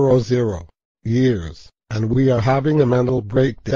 zero zero years, and we are having a mental breakdown.